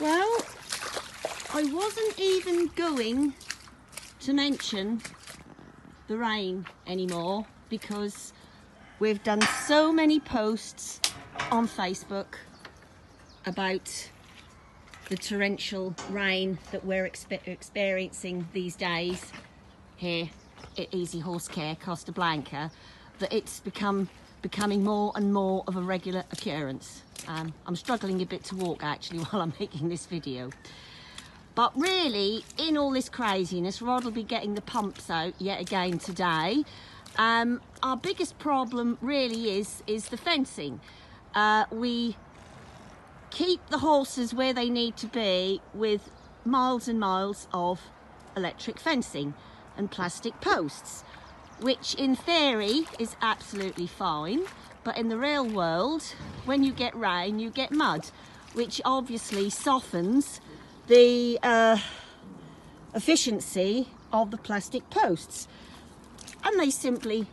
Well, I wasn't even going to mention the rain anymore because we've done so many posts on Facebook about the torrential rain that we're expe experiencing these days. Here at Easy Horse Care Costa Blanca that it's become becoming more and more of a regular occurrence. Um, I'm struggling a bit to walk actually while I'm making this video. But really, in all this craziness, Rod will be getting the pumps out yet again today. Um, our biggest problem really is, is the fencing. Uh, we keep the horses where they need to be with miles and miles of electric fencing and plastic posts, which in theory is absolutely fine. But in the real world, when you get rain, you get mud, which obviously softens the uh, efficiency of the plastic posts and they simply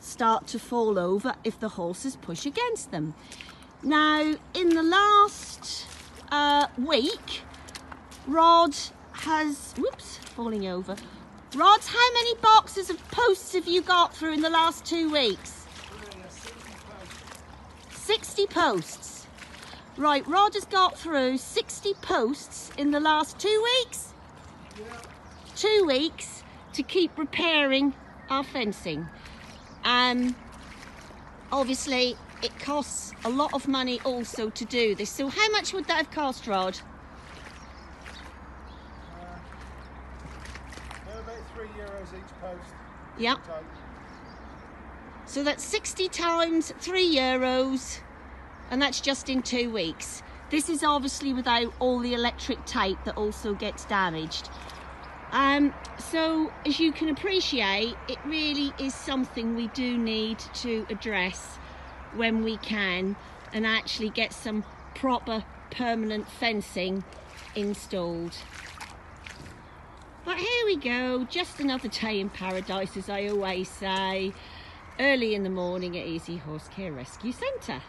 start to fall over if the horses push against them. Now, in the last uh, week, Rod has, whoops, falling over. Rod, how many boxes of posts have you got through in the last two weeks? 60 posts. Right, Rod has got through 60 posts in the last two weeks. Yeah. Two weeks to keep repairing our fencing. Um, obviously, it costs a lot of money also to do this. So how much would that have cost, Rod? Uh, about three euros each post. Yep. So that's 60 times three euros and that's just in two weeks. This is obviously without all the electric tape that also gets damaged. Um, so as you can appreciate, it really is something we do need to address when we can and actually get some proper permanent fencing installed. But here we go, just another day in paradise as I always say, early in the morning at Easy Horse Care Rescue Centre.